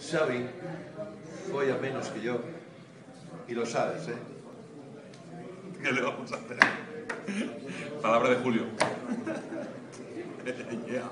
Xavi folla menos que yo. Y lo sabes, ¿eh? ¿Qué le vamos a hacer? Palabra de Julio. Yeah.